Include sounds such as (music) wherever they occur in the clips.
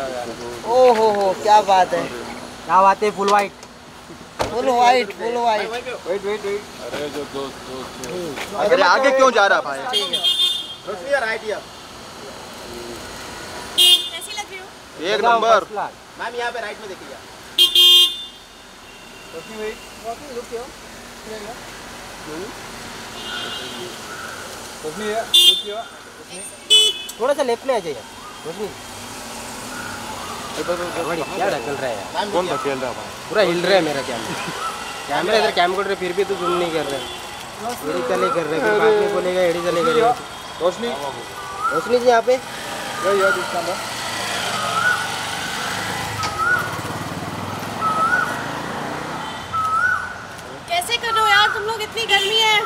ओ हो हो क्या बात है। क्या बात है full white full white full white wait wait wait अरे जो दोस्त दोस्त अरे आगे क्यों जा रहा भाई? ठीक है। कैसी लग रही हूँ? एक नंबर। मैम यहाँ पे राइट में देखिए। थोड़ा सा लेफ़्ट में आ जाइए। रोशनी क्या ढकल रहा है कौन रहा पूरा हिल रहा है मेरा कैमरा कैमरा इधर कैमकोडर फिर भी तो जूम नहीं कर रहा है एडी चले कर रहे हैं बाद में बोलेगा एडी चले कर रहे रोशनी रोशनी जी यहाँ पे कैसे कर रहे हो यार? तुम लोग इतनी गर्मी है।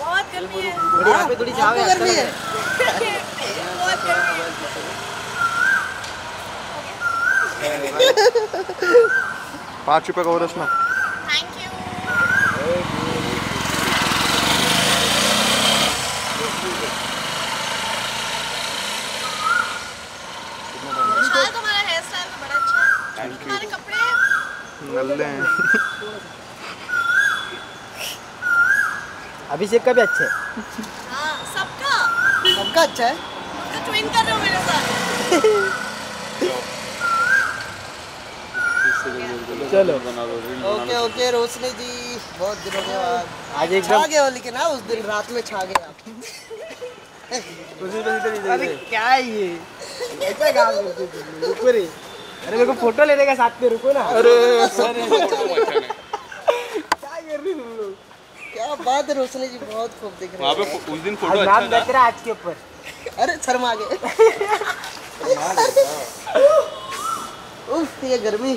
बहुत गर्मी है। यहाँ पे थोड़ी छाव गर्मी है (laughs) (laughs) (laughs) बहुत गर्मी है पाँच रुपए का और रसना थैंक यू विशाल तुम्हारा हेयर स्टाइल तो बड़ा अच्छा है। तुम्हारे कपड़े नल्ले हैं। अभिषेक का भी अच्छा है। हाँ सबका। सबका अच्छा है। तो ट्विन कर रहे हो मेरे साथ। (laughs) चलो। बना दो reel okay okay Roshni ji बहुत दिनों के बाद। आज छा लेकिन ना उस दिन रात में छा गए अरे क्या ये? ऐसा काम करते हो तुम लोग? रुको रे। अरे मेरे को फ़ोटो लेने का साथ में रुको ना। अरे। क्या कर रही तुम लोग? क्या बात है रोशनी जी बहुत खूब दिख रहे वहाँ पे उस दिन आज फ़ोटो अच्छा देख रहा है आज के ऊपर। अरे शर्मा गए। (laughs) उफ ये गर्मी।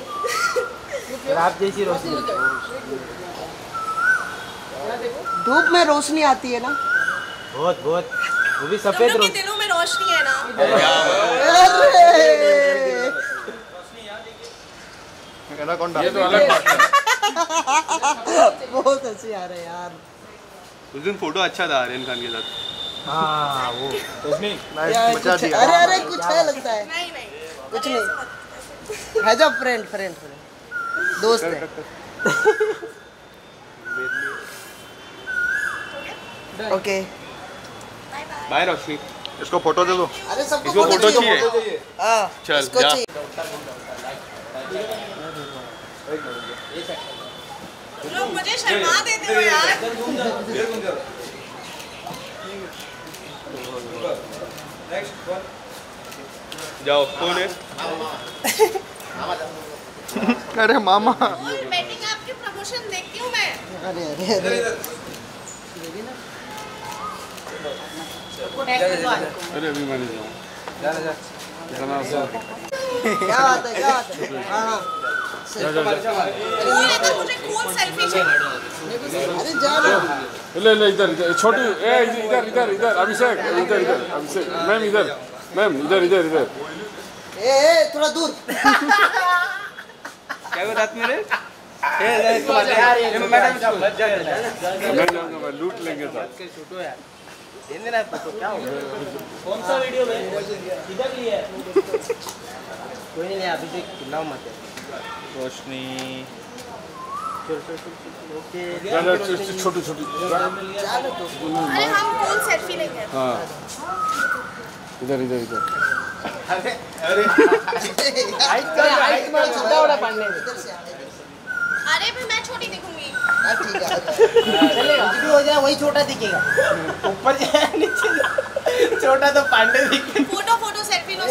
रात जैसी रोशनी। धूप में रोशनी आती है ना? बहुत बहुत। वो भी सफ़ेद रोशनी में रोशनी है ना? अरे ये तो अलग बात है। बहुत हँसी आ रहे हैं यार। उस दिन फ़ोटो अच्छा था आर्यन खान के साथ। हाँ वो। नाइस क्या दिया। अरे अरे कुछ है लगता है। नहीं नहीं। कुछ नहीं। है जो फ्रेंड फ्रेंड फ्रेंड दोस्त है. Okay bye bye bye Roshni इसको फ़ोटो दे दो. अरे सबको इसको फ़ोटो चाहिए. हाँ चल, इसको जा। चाहिए. लोग मुझे शर्मा देते हो यार. जाओ कौन है? अरे मामा। आपकी प्रमोशन देखती हूँ मैं। अरे अरे अरे। अरे अभी मैं नहीं जाऊँ। इतना सा- क्या बात है क्या बात है। (laughs) जा ले ले इधर इधर। छोटी ए इधर इधर इधर। अभिषेक इधर इधर। अभिषेक। मैम इधर। मैम इधर इधर इधर। ए ए थोड़ा दूर। (laughs) क्या मैं जाऊँगा मैं लूट लेंगे साथ कोई नहीं अभिषेक चिल्लाओ मत रोशनी। ओके। छोटी छोटी। अरे हम कूल सेल्फी लेंगे। हाँ। इधर इधर इधर। हाइट में छोटा बड़ा पांडे अरे भी मैं छोटी दिखूँगी हाँ ठीक है चलेगा भी हो जाए वही छोटा दिखेगा ऊपर जाए नीचे छोटा तो पांडे दिखे फ़ोटो फ़ोटो सेल्फी लो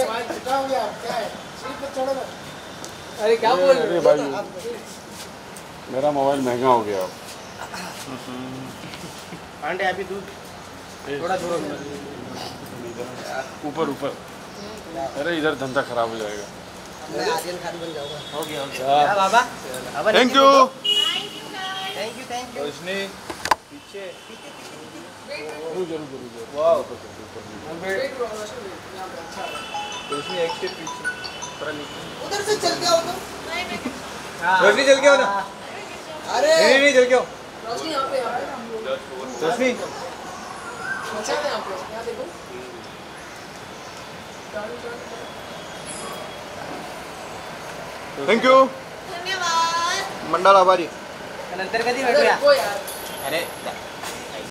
अरे क्या बोल अरे भाई मेरा मोबाइल महँगा हो गया। अब पांडे अभी तू थोड़ा छोड़ो ऊपर ऊपर। अरे इधर धंधा खराब हो जाएगा। मैं खान बन जाऊँगा। हो गया हो गया। हाँ, बाबा। अब thank you thank you thank you thank you Roshni ज़रूर ज़रूर ज़रूर रोशनी एक स्टेप पीछे उधर से चल तो नहीं रोशनी चल के ना। अरे। नहीं नहीं चल आओ। रोशनी Thank you. Mandala Bari.